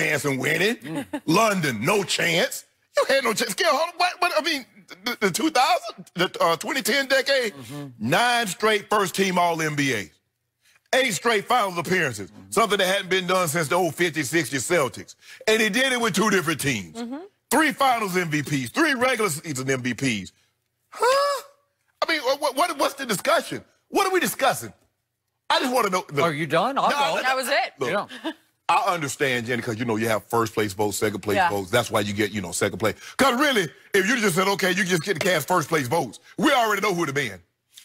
chance in winning. London, no chance. You had no chance. Skip, hold on, what, what, I mean, the, the 2000, the uh, 2010 decade, nine straight first team All NBAs, eight straight finals appearances, something that hadn't been done since the old 50, 60 Celtics. And he did it with two different teams. Three finals MVPs, three regular season MVPs. Huh? I mean, what, what, what's the discussion? What are we discussing? I just want to know. look, Are you done? I'll No, go. That was it. Look, Yeah. I understand, Jenny, because you know you have first place votes, second place Yeah. votes. That's why you get, you know, second place. Because really, if you just said, okay, you just get to cast first place votes, we already know who the man.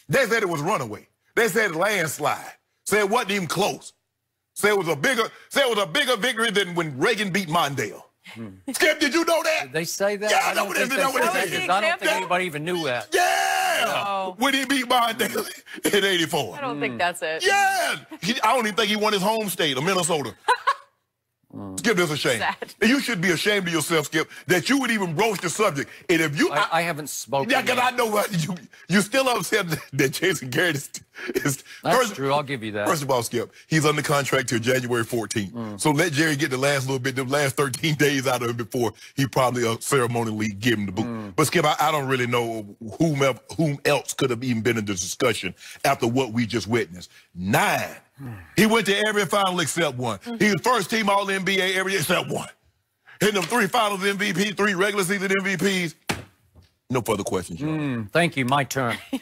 They said it was runaway. They said landslide. Said it wasn't even close. Said it was a bigger, said it was a bigger victory than when Reagan beat Mondale. Hmm. Skip, did you know that? Did they say that? Yeah, I know don't what think they- they know what said they that, I don't think anybody even knew that. Yeah. No. When he beat Mondale in 84. I don't think that's it. Yeah. He, I don't even think he won his home state of Minnesota. Skip, this is a shame. Sad. You should be ashamed of yourself, Skip, that you would even broach the subject. And if you, I, I haven't spoken. yeah, because. I know what you you still upset that Jason Garrett is. is That's first, true. I'll give you that. First of all, Skip, he's under contract till January 14th. Mm. So let Jerry get the last little bit, the last 13 days out of him before he probably uh, ceremonially give him the boot. Mm. But Skip, I, I don't really know whom whom else could have even been in the discussion after what we just witnessed. Nine. He went to every final except one. He mm-hmm. was first team All NBA every except one. Hitting them three finals MVP, three regular season MVPs. No further questions. y'all. Mm, thank you. My turn.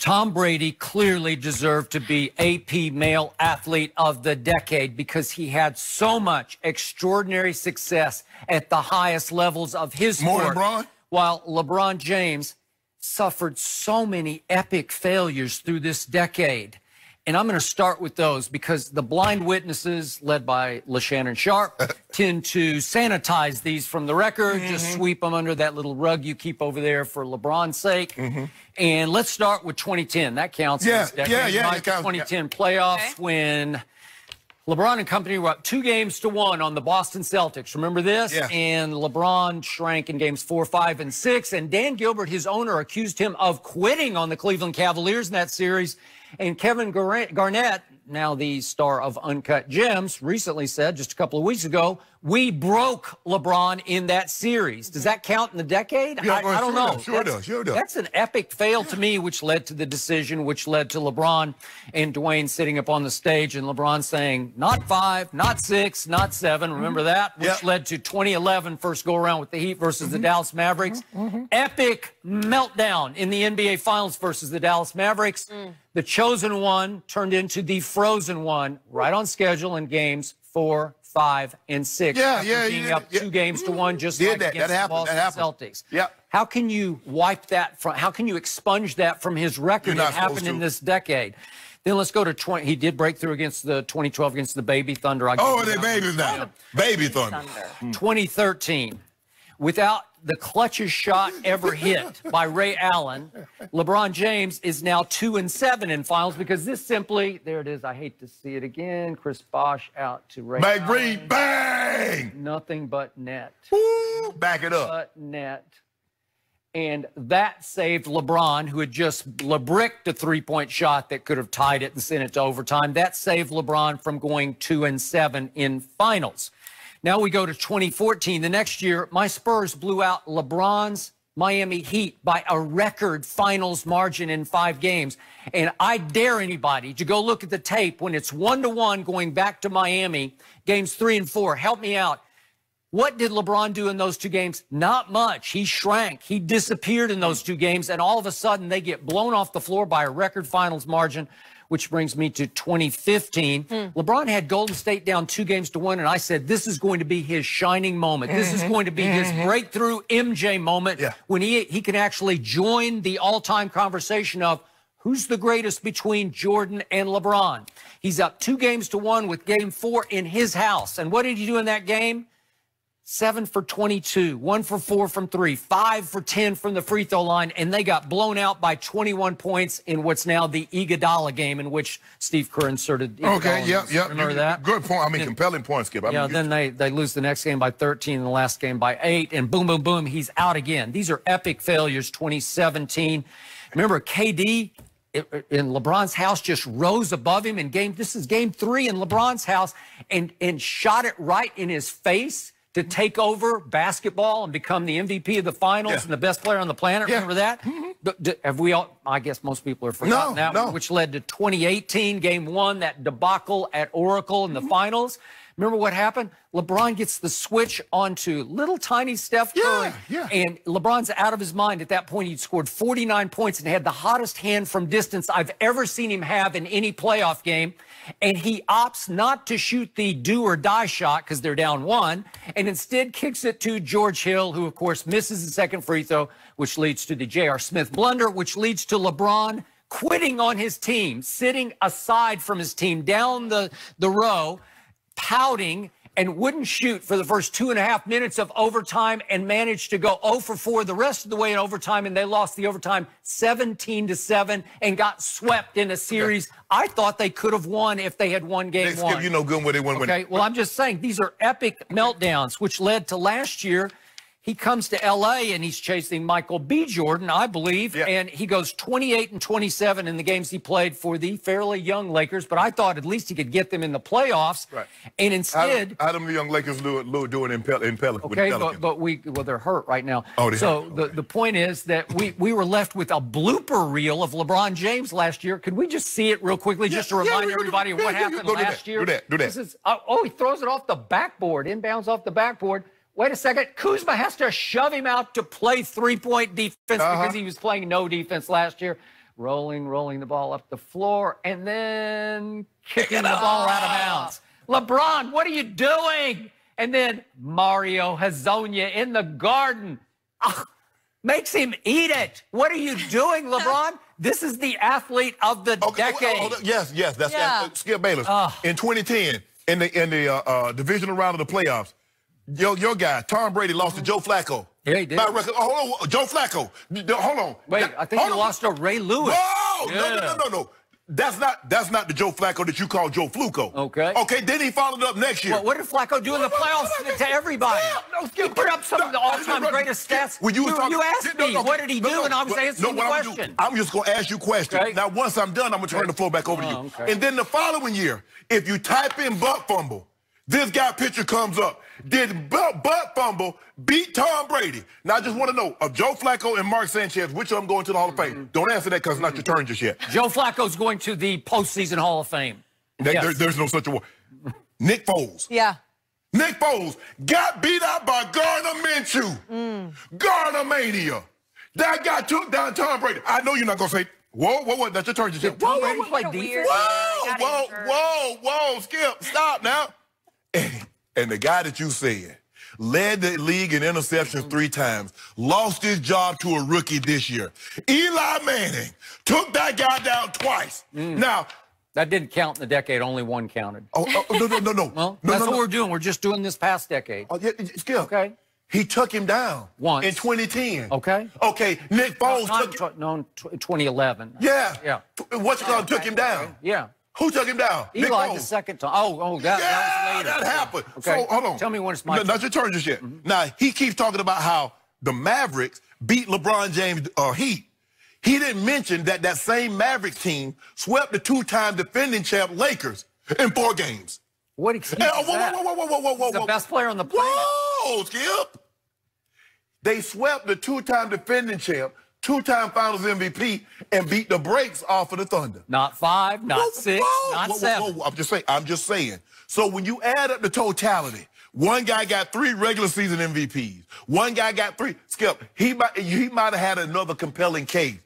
Tom Brady clearly deserved to be AP Male Athlete of the Decade because he had so much extraordinary success at the highest levels of his More than sport. Bron? While LeBron James suffered so many epic failures through this decade. And I'm going to start with those because the blind witnesses, led by LaShannon Sharpe, tend to sanitize these from the record, Mm-hmm. just sweep them under that little rug you keep over there for LeBron's sake. And let's start with 2010. That counts. Mm-hmm. Yeah, yeah, yeah, My it counts, yeah. 2010 playoffs Okay. when LeBron and company were up two games to one on the Boston Celtics. Remember this? Yeah. And LeBron shrank in games four, five, and six. And Dan Gilbert, his owner, accused him of quitting on the Cleveland Cavaliers in that series. And Kevin Garnett, now the star of Uncut Gems, recently said just a couple of weeks ago, we broke LeBron in that series. Does that count in the decade? Yeah, I, well, I don't sure know. does, sure That's- does, sure does. That's an epic fail to me, which led to the decision, which led to LeBron and Dwyane sitting up on the stage and LeBron saying, not five, not six, not seven. Remember mm-hmm. that? Which Yep. led to 2011 first go around with the Heat versus the mm-hmm. Dallas Mavericks. Mm-hmm. Epic meltdown in the NBA Finals versus the Dallas Mavericks. Mm. The chosen one turned into the frozen one, right on schedule in games four, five, and six. Yeah, yeah, being yeah, up yeah. two games to one, just Did like that. against That happened. the Boston happened. Celtics. Yep. How can you wipe that from? How can you expunge that from his record? You're It happened in this decade. Then let's go to 20. He did break through against the 2012 against the Baby Thunder. I Oh, give they you that babies now. Baby Thunder. Thunder. Hmm. 2013. Without the clutchest shot ever hit by Ray Allen, LeBron James is now two and seven in finals because this simply, there it is. I hate to see it again. Chris Bosh out to Ray. Bang, Allen. Green, bang. Nothing but net. Woo, back it up. But net. And that saved LeBron, who had just LeBricked a three-point shot that could have tied it and sent it to overtime. That saved LeBron from going two and seven in finals. Now we go to 2014. The next year, my Spurs blew out LeBron's Miami Heat by a record finals margin in five games. And I dare anybody to go look at the tape when it's one to one going back to Miami, games three and four. Help me out. What did LeBron do in those two games? Not much. He shrank. He disappeared in those two games. And all of a sudden, they get blown off the floor by a record finals margin, which brings me to 2015. Hmm. LeBron had Golden State down two games to one. And I said, this is going to be his shining moment. This is mm-hmm. going to be his mm-hmm. breakthrough MJ moment Yeah. when he, he can actually join the all time conversation of who's the greatest between Jordan and LeBron. He's up two games to one with game four in his house. And what did he do in that game? Seven for 22, one for four from three, five for 10 from the free throw line, and they got blown out by 21 points in what's now the Iguodala game in which Steve Kerr inserted. Iguodala Okay, yep, yep. Remember that? Good point. I mean, compelling point, Skip. I Yeah, mean, then they, they lose the next game by 13 and the last game by eight, and boom, boom, boom, he's out again. These are epic failures, 2017. Remember, KD in LeBron's house just rose above him in game. This is game three in LeBron's house, and and shot it right in his face to take over basketball and become the MVP of the finals yeah. and the best player on the planet. Yeah. Remember that? Mm-hmm. Have we all? I guess most people have forgotten no, that, no. which led to 2018 Game One, that debacle at Oracle in the mm-hmm. finals. Remember what happened? LeBron gets the switch onto little tiny Steph Curry. Yeah, yeah. And LeBron's out of his mind at that point. He'd scored 49 points and had the hottest hand from distance I've ever seen him have in any playoff game. And he opts not to shoot the do or die shot because they're down one, and instead kicks it to George Hill, who, of course, misses the second free throw, which leads to the J.R. Smith blunder, which leads to LeBron quitting on his team, sitting aside from his team down the, the row pouting and wouldn't shoot for the first two and a half minutes of overtime and managed to go 0 for 4 the rest of the way in overtime. And they lost the overtime 17 to 7 and got swept in a series. Okay. I thought they could have won if they had won game they one. you no good when they won. Okay, well, I'm just saying these are epic meltdowns, which led to last year he comes to LA and he's chasing Michael B. Jordan, I believe, yeah. and he goes 28 and 27 in the games he played for the fairly young Lakers. But I thought at least he could get them in the playoffs. Right. And instead, how them the young Lakers do, do doing in, Pel- in Pelican? Okay, but, but we well they're hurt right now. Oh, so okay. the the point is that we we were left with a blooper reel of LeBron James last year. Could we just see it real quickly, yeah, just to remind yeah, everybody of what happened last that, year? Do that. Do that. This is, uh, oh, he throws it off the backboard, inbounds off the backboard. Wait a second. Kuzma has to shove him out to play three point defense uh-huh. because he was playing no defense last year. Rolling, rolling the ball up the floor, and then kicking the ball out of bounds. LeBron, what are you doing? And then Mario Hezonja in the garden. Ugh, makes him eat it. What are you doing, LeBron? this is the athlete of the okay, decade. Hold, hold, yes, yes, that's yeah. Skip Bayless. Uh, in 2010, in the in the uh, uh, divisional round of the playoffs, Yo, your guy, Tom Brady, lost to Joe Flacco. Yeah, he did. By record. Oh, hold on, Joe Flacco. Hold on. Wait, I think he lost to Ray Lewis. Whoa! Yeah. No, no, no, no, no. That's not that's not the Joe Flacco that you call Joe Fluco. Okay. Okay. Then he followed up next year. Well, what did Flacco do in the playoffs to everybody? No, he put up some of the all-time greatest stats. When you, you, talking, you asked me, no, what did he do, and I was answering the question. I'm just going to ask you questions. Okay. Now, once I'm done, I'm going to turn the floor back over to you. Oh, okay. And then the following year, if you type in butt fumble, this guy picture comes up. Did butt, butt fumble beat Tom Brady? Now I just want to know of Joe Flacco and Mark Sanchez, which of them going to the Hall of Fame? Mm-hmm. Don't answer that because it's not your turn just yet. Joe Flacco's going to the postseason Hall of Fame. That, yes. there, there's no such a word. Nick Foles. Yeah. Nick Foles got beat out by Gardner Minshew. Mm. Gardner Mania. That guy took down Tom Brady. I know you're not going to say, whoa, whoa, whoa, that's your turn. Just Whoa, whoa, whoa, whoa, whoa, whoa, whoa, whoa, Skip, stop now. And, and the guy that you said led the league in interceptions three times, lost his job to a rookie this year. Eli Manning took that guy down twice. Mm. Now, that didn't count in the decade. Only one counted. Oh, oh no, no, no, no. well, no, that's no, what no. we're doing. We're just doing this past decade. Oh, yeah, Skip. Okay. He took him down once in 2010. Okay. Okay. Nick Foles no, took him. No, 2011. Yeah. Yeah. What's it called? Okay. Took him down. Okay. Yeah. Who took him down? Eli the second time. Oh, oh, that, yeah, that that happened. Okay. So hold on. Tell me when it's my no, Not your turn just yet. Mm-hmm. Now he keeps talking about how the Mavericks beat LeBron James uh, Heat. He didn't mention that that same Mavericks team swept the two-time defending champ Lakers in four games. What excuse hey, oh, whoa, that? Whoa, whoa, whoa, whoa, whoa, whoa, He's the best player on the planet. Whoa, Skip. They swept the two-time defending champ two-time Finals MVP, and beat the brakes off of the Thunder. Not five, not whoa, six, whoa, not whoa, seven. I'm just saying. I'm just saying. So when you add up the totality, one guy got three regular season MVPs. One guy got three. Skip, he might he might have had another compelling case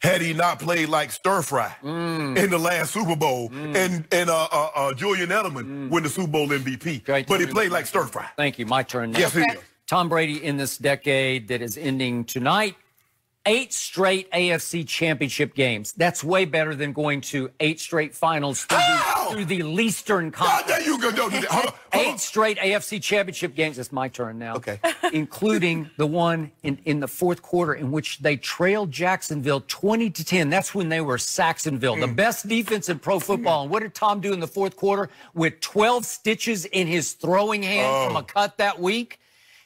had he not played like stir fry mm. in the last Super Bowl mm. and and uh, uh, uh, Julian Edelman mm. win the Super Bowl MVP. Great but he played like stir fry. Thank you. My turn. Now. Yes, okay. he is. Tom Brady in this decade that is ending tonight eight straight AFC championship games. That's way better than going to eight straight finals through, the, through the Leastern Conference. there you go. Hold on, hold on. Eight straight AFC championship games. It's my turn now. Okay. Including the one in, in the fourth quarter in which they trailed Jacksonville 20 to 10. That's when they were Sacksonville, mm. the best defense in pro football. And what did Tom do in the fourth quarter with 12 stitches in his throwing hand oh. from a cut that week?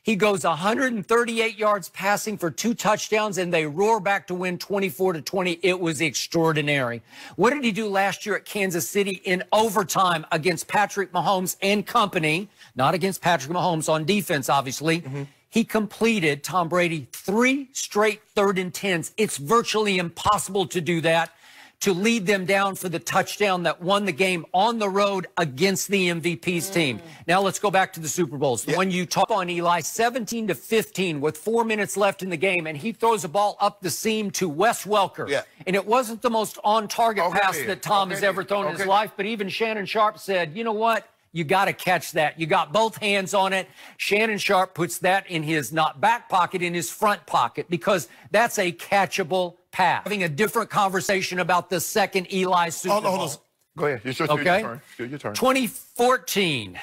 He goes 138 yards passing for two touchdowns, and they roar back to win 24 to 20. It was extraordinary. What did he do last year at Kansas City in overtime against Patrick Mahomes and company? Not against Patrick Mahomes on defense, obviously. Mm-hmm. He completed Tom Brady three straight third and tens. It's virtually impossible to do that to lead them down for the touchdown that won the game on the road against the MVP's mm. team. Now let's go back to the Super Bowls. The one you talk on Eli, 17 to 15 with four minutes left in the game, and he throws a ball up the seam to Wes Welker. Yeah. And it wasn't the most on target okay. pass that Tom okay. has ever thrown okay. in his life, but even Shannon Sharpe said, you know what? You got to catch that. You got both hands on it. Shannon Sharpe puts that in his not back pocket, in his front pocket, because that's a catchable pass. Having a different conversation about the second Eli Super hold, Bowl. Hold on. Go ahead. It's your, okay. your turn. Your turn. 2014.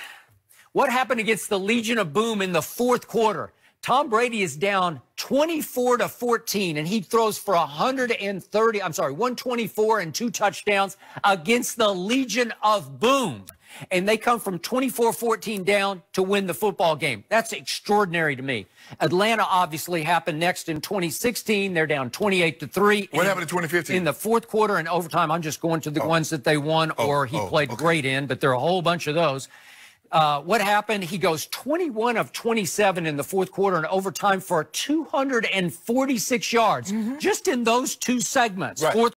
What happened against the Legion of Boom in the fourth quarter? Tom Brady is down 24 to 14, and he throws for 130. I'm sorry, 124 and two touchdowns against the Legion of Boom. And they come from 24 14 down to win the football game. That's extraordinary to me. Atlanta obviously happened next in 2016. They're down 28 to 3. What happened in 2015? In the fourth quarter and overtime. I'm just going to the oh. ones that they won oh, or he oh, played okay. great in, but there are a whole bunch of those. Uh, what happened? He goes 21 of 27 in the fourth quarter and overtime for 246 yards mm-hmm. just in those two segments. Right. Fourth